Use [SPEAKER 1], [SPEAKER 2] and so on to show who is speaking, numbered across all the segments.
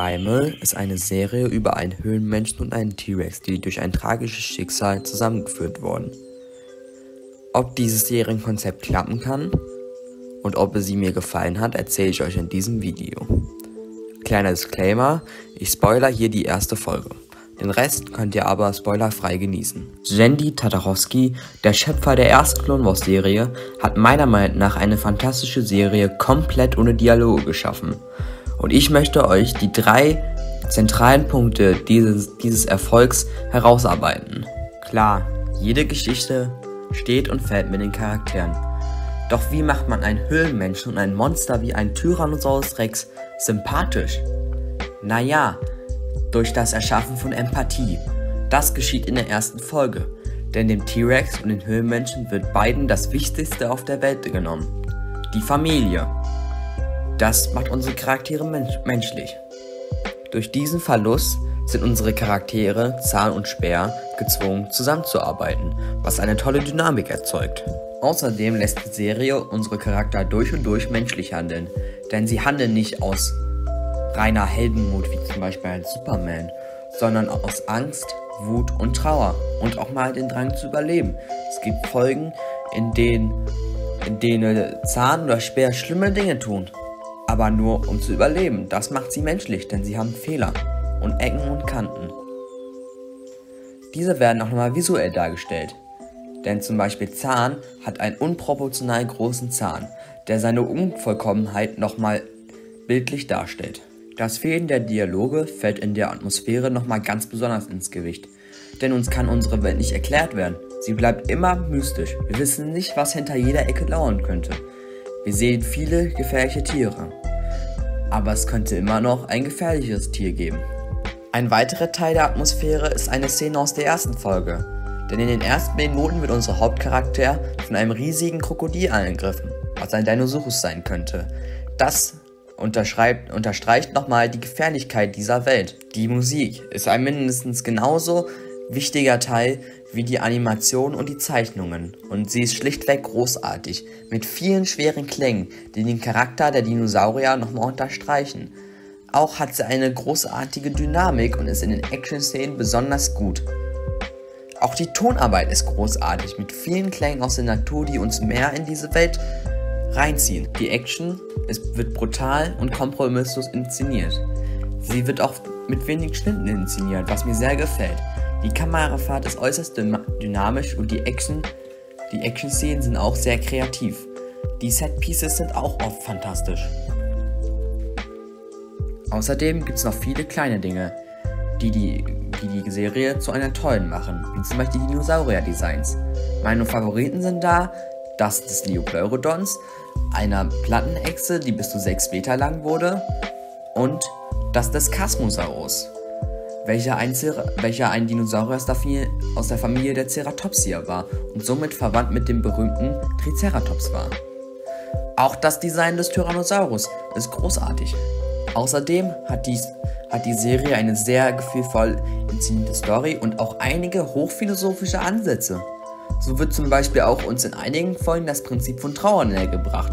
[SPEAKER 1] Primal ist eine Serie über einen Höhlenmenschen und einen T-Rex, die durch ein tragisches Schicksal zusammengeführt wurden. Ob dieses Serienkonzept klappen kann und ob es sie mir gefallen hat, erzähle ich euch in diesem Video. Kleiner Disclaimer, ich spoiler hier die erste Folge. Den Rest könnt ihr aber spoilerfrei genießen. Jandy Tatarowski, der Schöpfer der ersten Clone Wars Serie, hat meiner Meinung nach eine fantastische Serie komplett ohne Dialoge geschaffen. Und ich möchte euch die drei zentralen Punkte dieses, dieses Erfolgs herausarbeiten. Klar, jede Geschichte steht und fällt mit den Charakteren. Doch wie macht man einen Höhlenmenschen und ein Monster wie ein Tyrannosaurus Rex sympathisch? Naja, durch das Erschaffen von Empathie. Das geschieht in der ersten Folge, denn dem T-Rex und den Höhlenmenschen wird beiden das Wichtigste auf der Welt genommen. Die Familie. Das macht unsere Charaktere mensch menschlich. Durch diesen Verlust sind unsere Charaktere, Zahn und Speer, gezwungen zusammenzuarbeiten, was eine tolle Dynamik erzeugt. Außerdem lässt die Serie unsere Charakter durch und durch menschlich handeln, denn sie handeln nicht aus reiner Heldenmut wie zum Beispiel ein Superman, sondern aus Angst, Wut und Trauer und auch mal den Drang zu überleben. Es gibt Folgen, in denen, in denen Zahn oder Speer schlimme Dinge tun, aber nur um zu überleben. Das macht sie menschlich, denn sie haben Fehler und Ecken und Kanten. Diese werden auch nochmal visuell dargestellt. Denn zum Beispiel Zahn hat einen unproportional großen Zahn, der seine Unvollkommenheit nochmal bildlich darstellt. Das Fehlen der Dialoge fällt in der Atmosphäre nochmal ganz besonders ins Gewicht. Denn uns kann unsere Welt nicht erklärt werden. Sie bleibt immer mystisch. Wir wissen nicht, was hinter jeder Ecke lauern könnte. Wir sehen viele gefährliche Tiere. Aber es könnte immer noch ein gefährliches Tier geben. Ein weiterer Teil der Atmosphäre ist eine Szene aus der ersten Folge. Denn in den ersten Minuten wird unser Hauptcharakter von einem riesigen Krokodil angegriffen, was ein Dinosaurus sein könnte. Das unterstreicht nochmal die Gefährlichkeit dieser Welt. Die Musik ist mindestens genauso wichtiger Teil wie die Animation und die Zeichnungen. Und sie ist schlichtweg großartig, mit vielen schweren Klängen, die den Charakter der Dinosaurier nochmal unterstreichen. Auch hat sie eine großartige Dynamik und ist in den Action-Szenen besonders gut. Auch die Tonarbeit ist großartig, mit vielen Klängen aus der Natur, die uns mehr in diese Welt reinziehen. Die Action es wird brutal und kompromisslos inszeniert. Sie wird auch mit wenigen Schnitten inszeniert, was mir sehr gefällt. Die Kamerafahrt ist äußerst dynamisch und die Action, die Action-Szenen sind auch sehr kreativ. Die Set-Pieces sind auch oft fantastisch. Außerdem gibt es noch viele kleine Dinge, die die, die die Serie zu einer tollen machen, wie zum Beispiel die Dinosaurier-Designs. Meine Favoriten sind da das des Neopleurodons, einer Plattenechse, die bis zu 6 Meter lang wurde, und das des Kasmosaurus, welcher ein, welcher ein Dinosaurier aus der Familie der Ceratopsia war und somit verwandt mit dem berühmten Triceratops war. Auch das Design des Tyrannosaurus ist großartig. Außerdem hat, dies, hat die Serie eine sehr gefühlvoll inszenierte Story und auch einige hochphilosophische Ansätze. So wird zum Beispiel auch uns in einigen Folgen das Prinzip von Trauer nähergebracht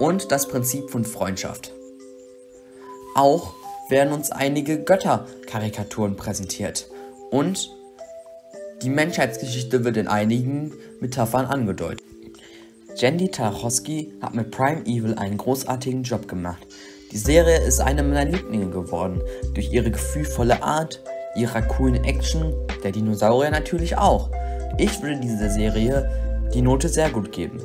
[SPEAKER 1] und das Prinzip von Freundschaft. Auch werden uns einige Götterkarikaturen präsentiert und die Menschheitsgeschichte wird in einigen Metaphern angedeutet. Jandy Tarachowski hat mit Prime Evil einen großartigen Job gemacht. Die Serie ist eine meiner Lieblinge geworden, durch ihre gefühlvolle Art, ihrer coolen Action, der Dinosaurier natürlich auch. Ich würde dieser Serie die Note sehr gut geben.